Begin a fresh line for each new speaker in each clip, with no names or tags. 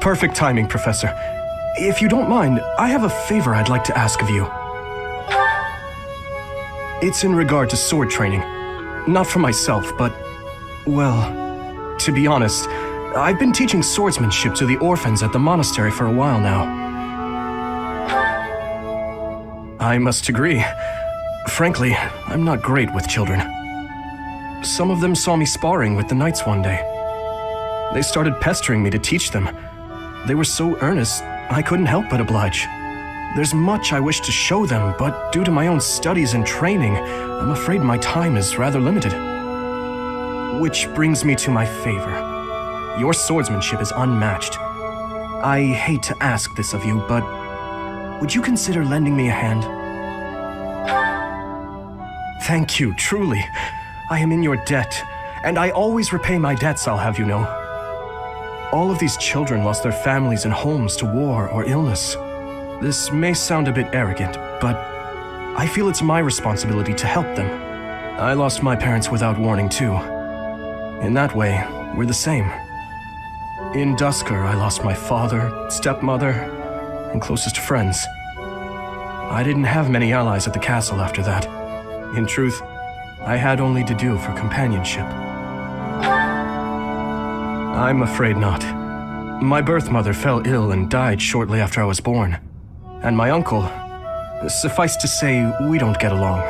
Perfect timing, Professor. If you don't mind, I have a favor I'd like to ask of you. It's in regard to sword training. Not for myself, but, well, to be honest, I've been teaching swordsmanship to the orphans at the monastery for a while now. I must agree. Frankly, I'm not great with children. Some of them saw me sparring with the knights one day. They started pestering me to teach them. They were so earnest, I couldn't help but oblige. There's much I wish to show them, but due to my own studies and training, I'm afraid my time is rather limited. Which brings me to my favor. Your swordsmanship is unmatched. I hate to ask this of you, but would you consider lending me a hand? Thank you, truly. I am in your debt, and I always repay my debts, I'll have you know. All of these children lost their families and homes to war or illness. This may sound a bit arrogant, but I feel it's my responsibility to help them. I lost my parents without warning, too. In that way, we're the same. In Duscur, I lost my father, stepmother, and closest friends. I didn't have many allies at the castle after that. In truth, I had only Dedue for companionship. I'm afraid not. My birth mother fell ill and died shortly after I was born and my uncle. Suffice to say, we don't get along.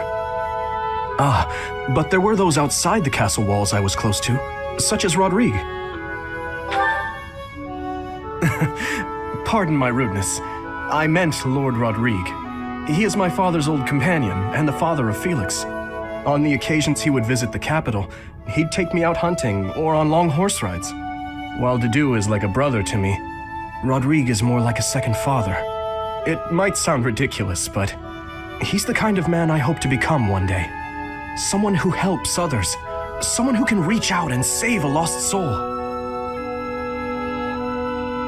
Ah, but there were those outside the castle walls I was close to, such as Rodrigue. Pardon my rudeness. I meant Lord Rodrigue. He is my father's old companion and the father of Felix. On the occasions he would visit the capital, he'd take me out hunting or on long horse rides. While Dedue is like a brother to me, Rodrigue is more like a second father. It might sound ridiculous, but he's the kind of man I hope to become one day. Someone who helps others. Someone who can reach out and save a lost soul.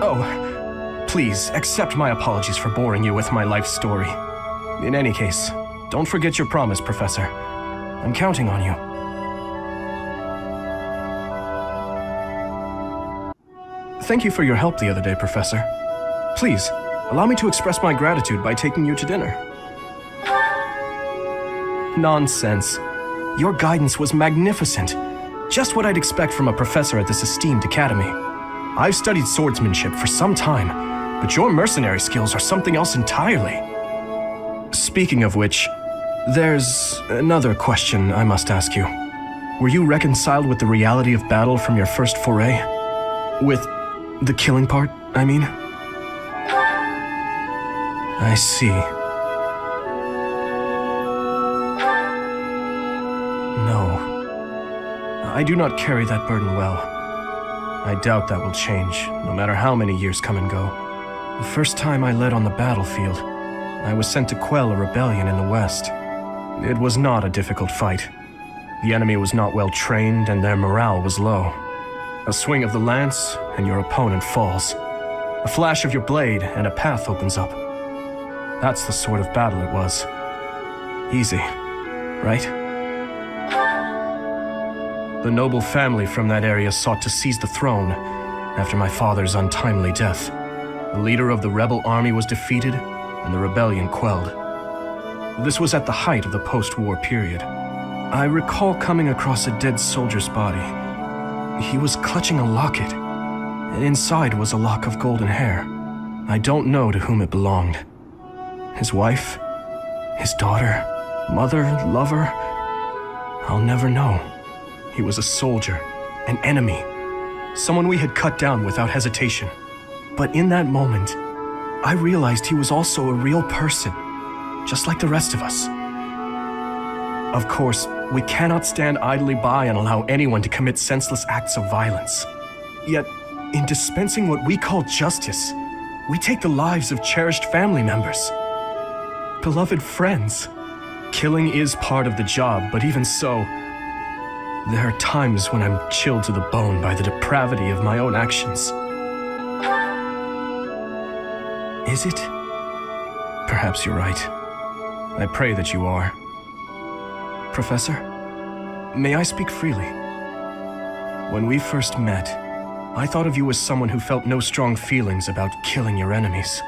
Oh, please accept my apologies for boring you with my life story. In any case, don't forget your promise, Professor. I'm counting on you. Thank you for your help the other day, Professor. Please, Allow me to express my gratitude by taking you to dinner. Nonsense. Your guidance was magnificent. Just what I'd expect from a professor at this esteemed academy. I've studied swordsmanship for some time, but your mercenary skills are something else entirely. Speaking of which, there's another question I must ask you. Were you reconciled with the reality of battle from your first foray? With the killing part, I mean? I see. No. I do not carry that burden well. I doubt that will change, no matter how many years come and go. The first time I led on the battlefield, I was sent to quell a rebellion in the west. It was not a difficult fight. The enemy was not well trained and their morale was low. A swing of the lance, and your opponent falls. A flash of your blade, and a path opens up. That's the sort of battle it was. Easy, right? The noble family from that area sought to seize the throne after my father's untimely death. The leader of the rebel army was defeated and the rebellion quelled. This was at the height of the post-war period. I recall coming across a dead soldier's body. He was clutching a locket, and inside was a lock of golden hair. I don't know to whom it belonged his wife, his daughter, mother, lover. I'll never know. He was a soldier, an enemy, someone we had cut down without hesitation. But in that moment, I realized he was also a real person, just like the rest of us. Of course, we cannot stand idly by and allow anyone to commit senseless acts of violence. Yet, in dispensing what we call justice, we take the lives of cherished family members beloved friends. Killing is part of the job, but even so, there are times when I'm chilled to the bone by the depravity of my own actions. Is it? Perhaps you're right. I pray that you are. Professor, may I speak freely? When we first met, I thought of you as someone who felt no strong feelings about killing your enemies.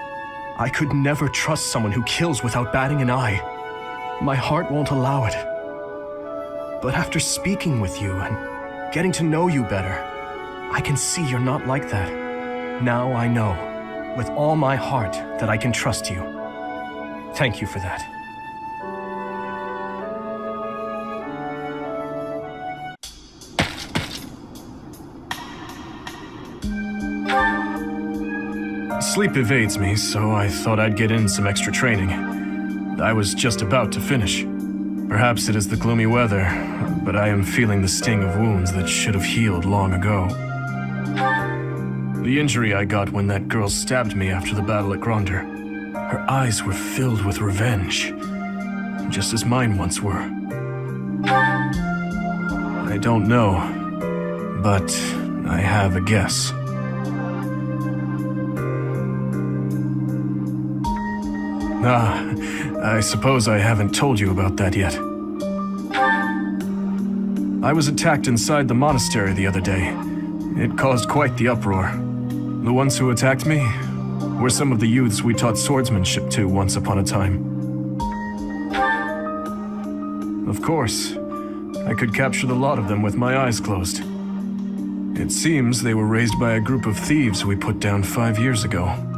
I could never trust someone who kills without batting an eye. My heart won't allow it. But after speaking with you and getting to know you better, I can see you're not like that. Now I know, with all my heart, that I can trust you. Thank you for that. Sleep evades me, so I thought I'd get in some extra training. I was just about to finish. Perhaps it is the gloomy weather, but I am feeling the sting of wounds that should have healed long ago. The injury I got when that girl stabbed me after the battle at Gronder. Her eyes were filled with revenge, just as mine once were. I don't know, but I have a guess. Ah, I suppose I haven't told you about that yet. I was attacked inside the monastery the other day. It caused quite the uproar. The ones who attacked me were some of the youths we taught swordsmanship to once upon a time. Of course, I could capture the lot of them with my eyes closed. It seems they were raised by a group of thieves we put down five years ago.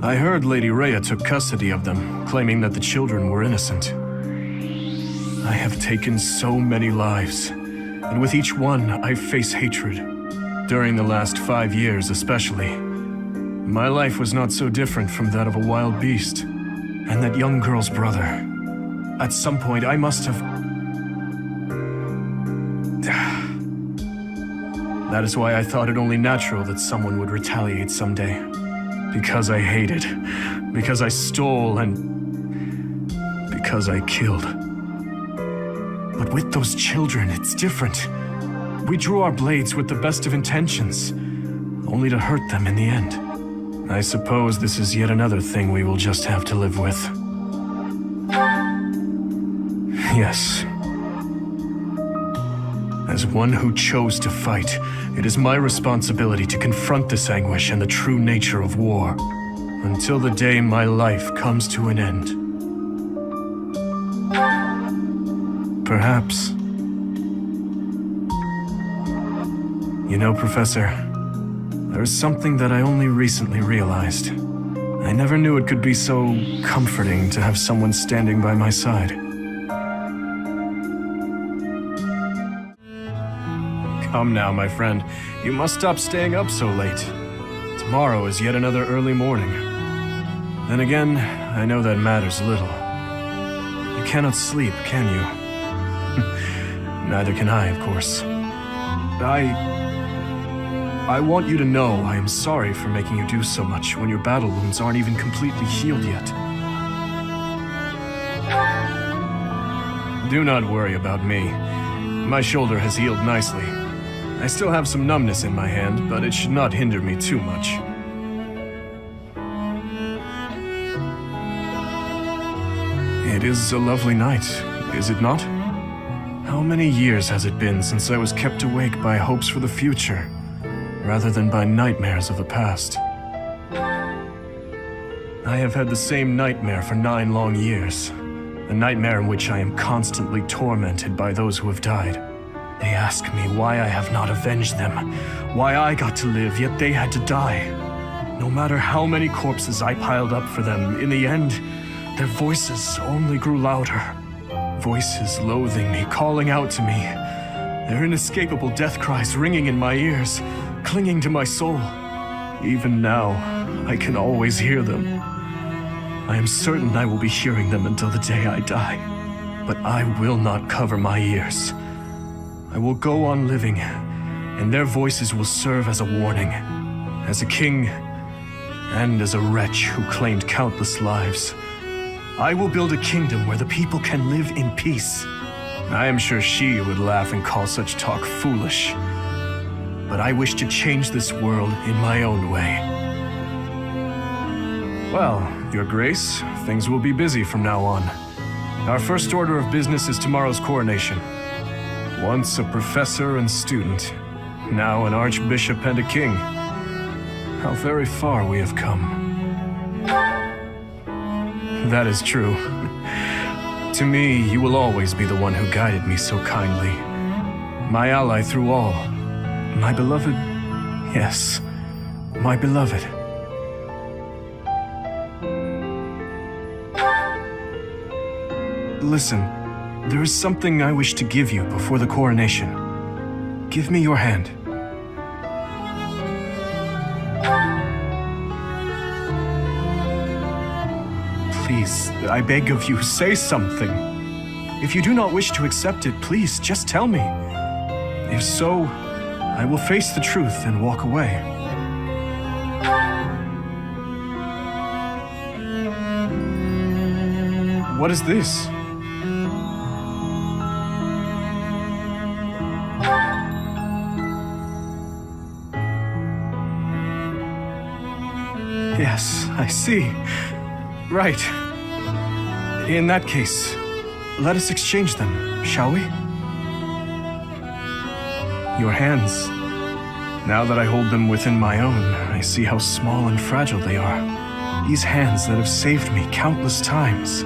I heard Lady Rhea took custody of them, claiming that the children were innocent. I have taken so many lives, and with each one I face hatred. During the last five years especially. My life was not so different from that of a wild beast. And that young girl's brother. At some point I must have... That is why I thought it only natural that someone would retaliate someday. Because I hated. Because I stole and. Because I killed. But with those children, it's different. We drew our blades with the best of intentions, only to hurt them in the end. I suppose this is yet another thing we will just have to live with. Yes. As one who chose to fight, it is my responsibility to confront this anguish and the true nature of war, until the day my life comes to an end. Perhaps. You know, Professor, there is something that I only recently realized. I never knew it could be so comforting to have someone standing by my side. Come now, my friend. You must stop staying up so late. Tomorrow is yet another early morning. Then again, I know that matters little. You cannot sleep, can you? Neither can I, of course. I... I want you to know I am sorry for making you do so much when your battle wounds aren't even completely healed yet. Do not worry about me. My shoulder has healed nicely. I still have some numbness in my hand, but it should not hinder me too much. It is a lovely night, is it not? How many years has it been since I was kept awake by hopes for the future, rather than by nightmares of the past? I have had the same nightmare for nine long years, a nightmare in which I am constantly tormented by those who have died. They ask me why I have not avenged them, why I got to live, yet they had to die. No matter how many corpses I piled up for them, in the end, their voices only grew louder. Voices loathing me, calling out to me. Their inescapable death cries ringing in my ears, clinging to my soul. Even now, I can always hear them. I am certain I will be hearing them until the day I die. But I will not cover my ears. I will go on living, and their voices will serve as a warning, as a king, and as a wretch who claimed countless lives. I will build a kingdom where the people can live in peace. I am sure she would laugh and call such talk foolish. But I wish to change this world in my own way. Well, Your Grace, things will be busy from now on. Our first order of business is tomorrow's coronation. Once a professor and student, now an archbishop and a king. How very far we have come. That is true. to me, you will always be the one who guided me so kindly. My ally through all. My beloved... Yes, my beloved. Listen, there is something I wish to give you before the coronation. Give me your hand. Please, I beg of you, say something. If you do not wish to accept it, please, just tell me. If so, I will face the truth and walk away. What is this? I see. Right. In that case, let us exchange them, shall we? Your hands. Now that I hold them within my own, I see how small and fragile they are. These hands that have saved me countless times.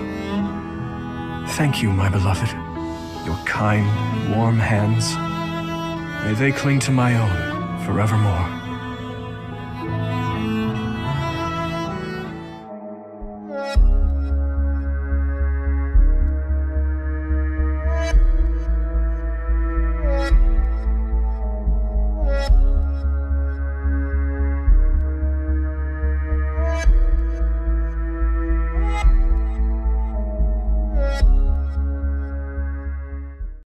Thank you, my beloved. Your kind, warm hands. May they cling to my own forevermore.